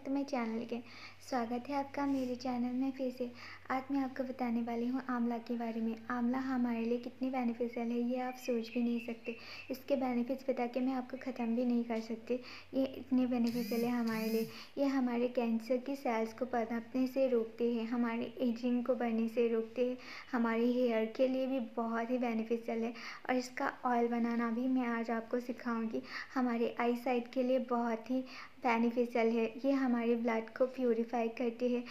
Back to my channel के। स्वागत है आपका मेरे चैनल में फिर से। आज मैं आपको बताने वाली हूँ आंवला के बारे में। आंवला हमारे लिए कितनी बेनिफिशियल है, ये आप सोच भी नहीं सकते। इसके बेनिफिट्स बता के मैं आपको ख़त्म भी नहीं कर सकती। ये इतने बेनिफिशियल है हमारे लिए। ये हमारे कैंसर की सेल्स को पनपने से रोकते हैं, हमारे एजिंग को बढ़ने से रोकते हैं, हमारे हेयर के लिए भी बहुत ही बेनिफिशियल है। और इसका ऑयल बनाना भी मैं आज आपको सिखाऊँगी। हमारे आई साइट के लिए बहुत ही बेनिफिशियल है। ये हमारे ब्लड को प्योरीफाई करती है।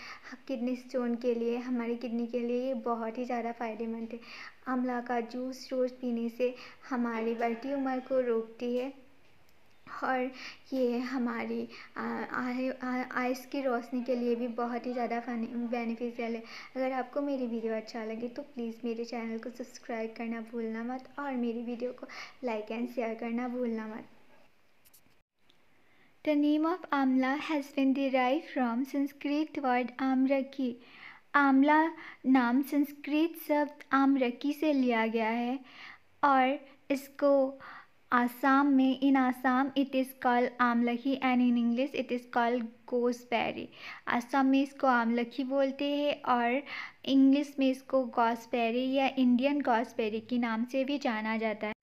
किडनी स्टोन के लिए, हमारी किडनी के लिए ये बहुत ही ज़्यादा फ़ायदेमंद है। आंवला का जूस रोज़ पीने से हमारी बढ़ती उम्र को रोकती है और ये हमारी आइस की रोशनी के लिए भी बहुत ही ज़्यादा बेनिफिशियल है। अगर आपको मेरी वीडियो अच्छा लगे तो प्लीज़ मेरे चैनल को सब्सक्राइब करना भूलना मत और मेरी वीडियो को लाइक एंड शेयर करना भूलना मत। The name of Amla has been derived from Sanskrit word Amraki. Amla नाम संस्कृत शब्द आमरकी से लिया गया है और इसको आसाम में, in Assam it is called amalaki and in English it is called gooseberry Assam में इसको आमलकी बोलते हैं और इंग्लिश में इसको गॉसबेरी या इंडियन गॉसबेरी के नाम से भी जाना जाता है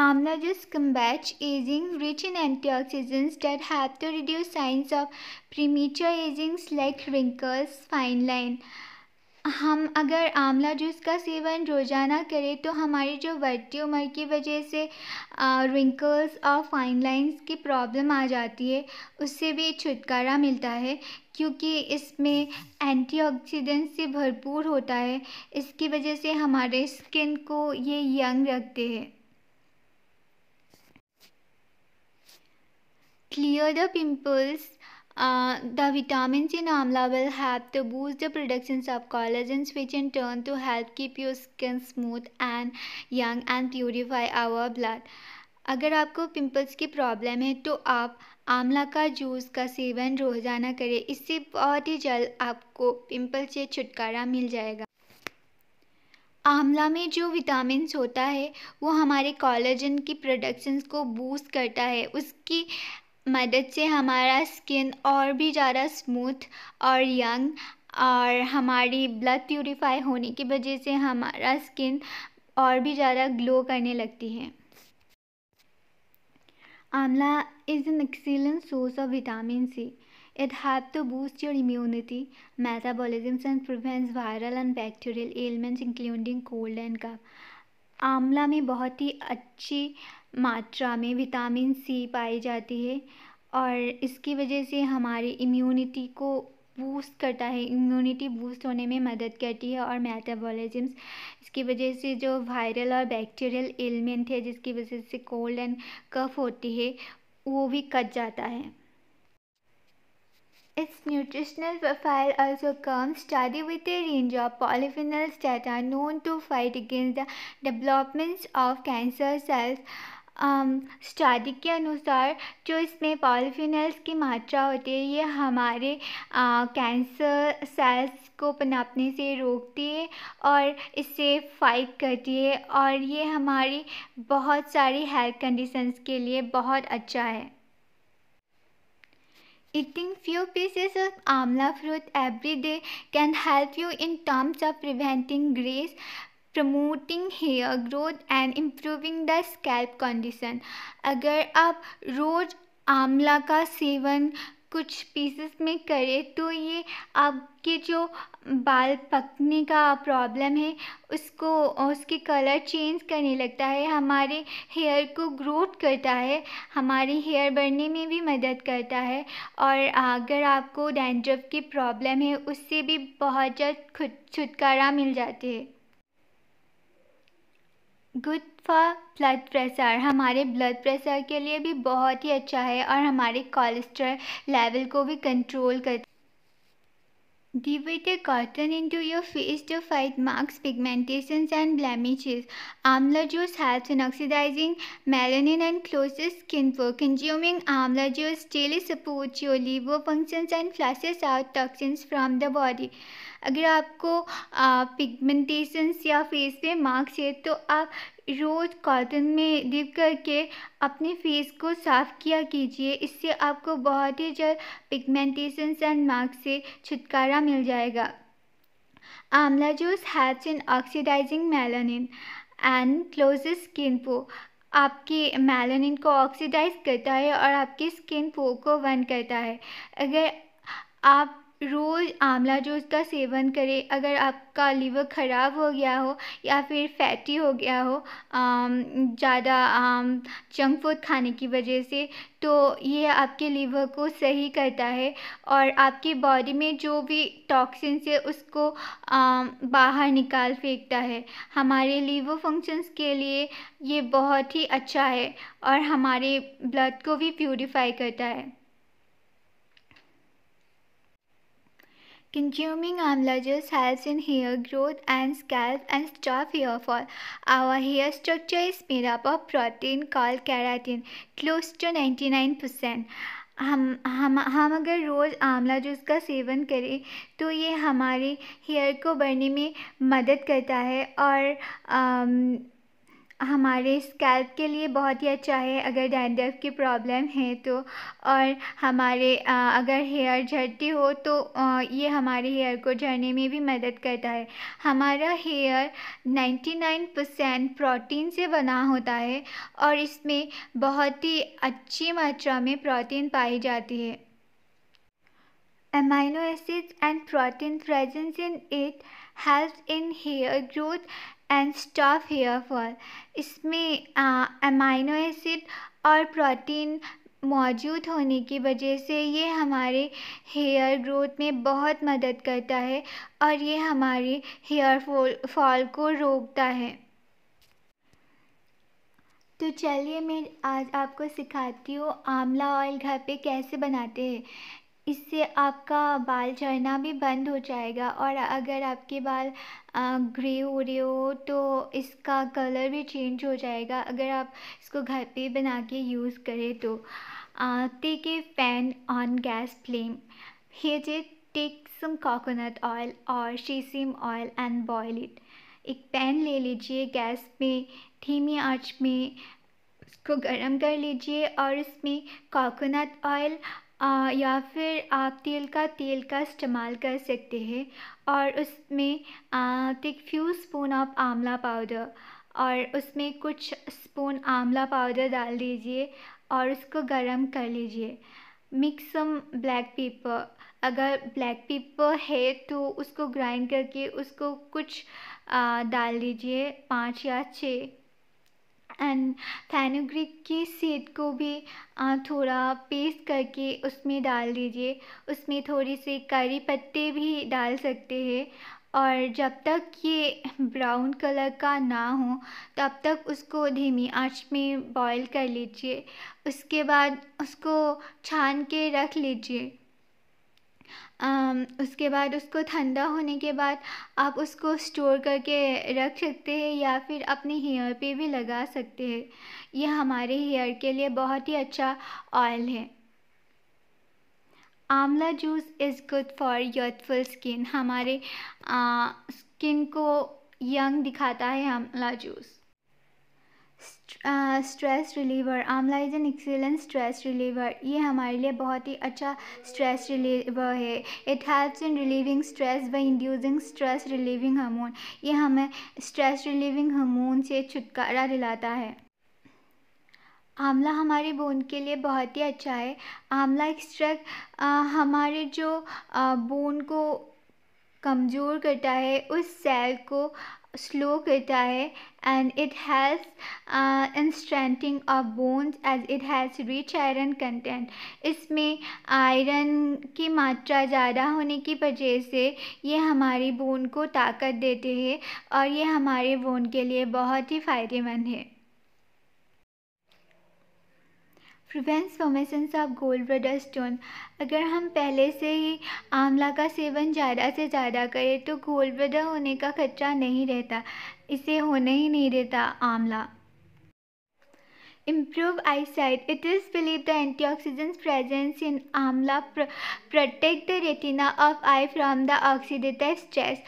Amla combats aging, rich in antioxidants that help to reduce signs of premature aging like wrinkles, fine line. हम अगर आंवला जूस का सेवन रोज़ाना करें तो हमारी जो बढ़ती उम्र की वजह से रिंकल्स और फाइन लाइंस की प्रॉब्लम आ जाती है उससे भी छुटकारा मिलता है क्योंकि इसमें एंटीऑक्सीडेंट से भरपूर होता है इसकी वजह से हमारे स्किन को ये यंग रखते हैं clear the pimples uh, the vitamins in amla will help to boost the production of collagens which in turn to help keep your skin smooth and young and purify our blood अगर आपको pimples की problem है तो आप आंवला का juice का seven रोज़ाना करें इससे बहुत ही जल्द आपको पिंपल से छुटकारा मिल जाएगा आंवला में जो विटामिन्स होता है वो हमारे कॉलेजन की प्रोडक्शंस को बूस्ट करता है उसकी मदद से हमारा स्किन और भी ज़्यादा स्मूथ और यंग और हमारी ब्लड प्यूरीफाई होने की वजह से हमारा स्किन और भी ज़्यादा ग्लो करने लगती है। Amla is an excellent source of vitamin C it have to boost your immunity metabolism and prevents viral and bacterial elements including cold and cough आंवला में बहुत ही अच्छी मात्रा में विटामिन सी पाई जाती है और इसकी वजह से हमारी इम्यूनिटी को बूस्ट करता है इम्यूनिटी बूस्ट होने में मदद करती है और मेटाबॉलिज्म्स इसकी वजह से जो वायरल और बैक्टीरियल एलिमेंट है, जिसकी वजह से कोल्ड एंड कफ होती है, वो भी कट जाता है Its nutritional profile also comes study with a range of polyphenols that are known to fight against the of cancer cells. Study के अनुसार जो इसमें पॉलीफिनल्स की मात्रा होती है ये हमारे कैंसर सेल्स को पनपने से रोकती है और इससे फाइट करती है और ये हमारी बहुत सारी हेल्थ कंडीशंस के लिए बहुत अच्छा है। Eating few pieces of amla fruit every day can help you in terms of preventing grace, promoting hair growth and improving the scalp condition. अगर आप रोज़ आंवला का सेवन कुछ पीसेस में करें तो ये आपके जो बाल पकने का प्रॉब्लम है, उसको, उसके कलर चेंज करने लगता है, हमारे हेयर को ग्रोथ करता है, हमारी हेयर बढ़ने में भी मदद करता है, और अगर आपको डैंड्रफ की प्रॉब्लम है, उससे भी बहुत जल्द खुद, छुटकारा मिल जाते हैं गुड फॉर ब्लड प्रेशर हमारे ब्लड प्रेशर के लिए भी बहुत ही अच्छा है और हमारे कोलेस्ट्रॉल लेवल को भी कंट्रोल कर डिवेट cotton into your face to fight marks pigmentation and blemish amla juice health in oxidising melanin and close skin for consuming amla juice daily support your liver functions and flushes out toxins from the body अगर आपको pigmentations या face पे marks है तो आप रोज़ cotton में dip करके अपने फेस को साफ़ किया कीजिए। इससे आपको बहुत ही जल्द पिगमेंटेशंस एंड मार्क्स से छुटकारा मिल जाएगा। Amla juice has in oxidising melanin and closes skin पो आपकी मेलानिन को ऑक्सीडाइज करता है और आपकी स्किन पो को वन करता है। अगर आप रोज़ आंवला जूस का सेवन करें, अगर आपका लीवर ख़राब हो गया हो या फिर फैटी हो गया हो ज़्यादा जंक फ़ूड खाने की वजह से तो ये आपके लीवर को सही करता है और आपकी बॉडी में जो भी टॉक्सिन्स है उसको बाहर निकाल फेंकता है। हमारे लीवर फ़ंक्शंस के लिए ये बहुत ही अच्छा है और हमारे ब्लड को भी प्योरीफाई करता है। Consuming amla juice helps in hair growth and scalp and stop hair fall. Our hair structure is made up of protein called keratin, close to 99%. हम हम हम अगर रोज़ आंवला जूस का सेवन करें तो ये हमारे हेयर को बढ़ने में मदद करता है और आम, हमारे स्कैल्प के लिए बहुत ही अच्छा है, अगर डैंड्रफ की प्रॉब्लम है तो। और हमारे अगर हेयर झड़ती हो तो ये हमारे हेयर को झड़ने में भी मदद करता है। हमारा hair ninety nine percent protein से बना होता है और इसमें बहुत ही अच्छी मात्रा में प्रोटीन पाई जाती है। Amino acids and protein presence in it helps in hair growth and stop hair fall इसमें अमाइनो एसिड और प्रोटीन मौजूद होने की वजह से ये हमारे हेयर ग्रोथ में बहुत मदद करता है और ये हमारे हेयर फॉल फॉल को रोकता है। तो चलिए मैं आज आपको सिखाती हूँ आंवला ऑयल घर पे कैसे बनाते हैं। इससे आपका बाल झड़ना भी बंद हो जाएगा और अगर आपके बाल ग्रे हो रहे हो तो इसका कलर भी चेंज हो जाएगा। अगर आप इसको घर पे बना के यूज़ करें तो। Take a pan on gas flame heat it take some coconut oil और sesame oil and boil it एक पैन ले लीजिए गैस में, धीमी आँच में उसको गर्म कर लीजिए और इसमें कोकोनट ऑयल या फिर आप तेल का तेल का इस्तेमाल कर सकते हैं और उसमें take few spoon of amla powder और उसमें कुछ स्पून आंवला पाउडर डाल दीजिए और उसको गरम कर लीजिए। मिक्स सम ब्लैक पेपर अगर ब्लैक पेपर है तो उसको ग्राइंड करके उसको कुछ डाल दीजिए पाँच या छः। एंड फैनुग्रीक की सीड को भी थोड़ा पेस्ट करके उसमें डाल दीजिए। उसमें थोड़ी सी करी पत्ते भी डाल सकते हैं। और जब तक ये ब्राउन कलर का ना हो, तब तक उसको धीमी आँच में बॉईल कर लीजिए। उसके बाद उसको छान के रख लीजिए। उसके बाद उसको ठंडा होने के बाद आप उसको स्टोर करके रख सकते हैं या फिर अपने हेयर पे भी लगा सकते हैं। ये हमारे हेयर के लिए बहुत ही अच्छा ऑयल है। Amla juice is good for youthful skin हमारे स्किन को यंग दिखाता है आंवला juice. Stress reliever amla is an excellent stress reliever ये हमारे लिए बहुत ही अच्छा स्ट्रेस रिलीवर है। It helps in relieving stress by inducing stress relieving hormone ये हमें स्ट्रेस रिलीविंग हार्मोन से छुटकारा दिलाता है। आंवला हमारे बोन के लिए बहुत ही अच्छा है। आंवला एक्सट्रैक्ट हमारे जो बोन को कमज़ोर करता है, उस सेल को स्लो करता है and it has in strengthening of bones as it has rich iron content इसमें आयरन की मात्रा ज़्यादा होने की वजह से ये हमारी बोन को ताकत देते हैं, और ये हमारे बोन के लिए बहुत ही फ़ायदेमंद है। Prevents formation of gall bladder stone अगर हम पहले से ही आंवला का सेवन ज़्यादा से ज़्यादा करें तो गोल्ड ब्रदर होने का खतरा नहीं रहता। इसे होने ही नहीं देता आंवला। Improve eyesight. It is believed the antioxidants present in amla pr- protect the retina of eye from the oxidative stress.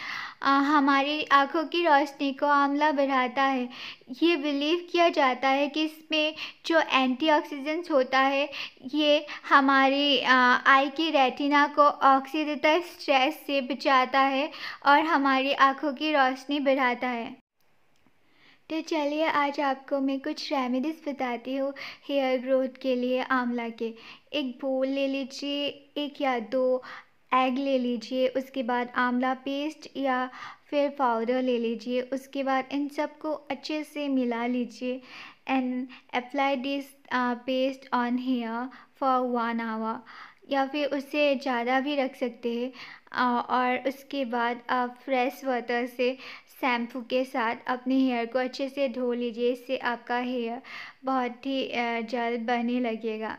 हमारी आँखों की रोशनी को आंवला बढ़ाता है ये बिलीव किया जाता है कि इसमें जो एंटीऑक्सीडेंट्स होता है ये हमारी आई की रेटिना को ऑक्सीडेटिव स्ट्रेस से बचाता है और हमारी आँखों की रोशनी बढ़ाता है तो चलिए आज आपको मैं कुछ रेमेडीज़ बताती हूँ हेयर ग्रोथ के लिए, आंवला के। एक बोल ले लीजिए, एक या दो एग ले लीजिए, उसके बाद आंवला पेस्ट या फिर पाउडर ले लीजिए, उसके बाद इन सबको अच्छे से मिला लीजिए। And apply this paste on hair for one hour या फिर उससे ज़्यादा भी रख सकते हैं। और उसके बाद आप फ्रेश वाटर से शैम्पू के साथ अपने हेयर को अच्छे से धो लीजिए, इससे आपका हेयर बहुत ही जल्द बनने लगेगा।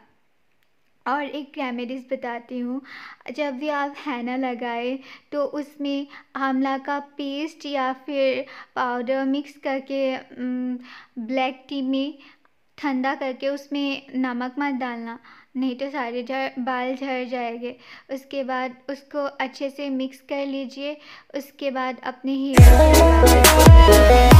और एक रेमेडीज़ बताती हूँ। जब भी आप हैना लगाए तो उसमें आंवला का पेस्ट या फिर पाउडर मिक्स करके ब्लैक टी में ठंडा करके उसमें नमक मत डालना, नहीं तो सारे झड़ बाल झड़ जाएँगे। उसके बाद उसको अच्छे से मिक्स कर लीजिए। उसके बाद अपने हेयर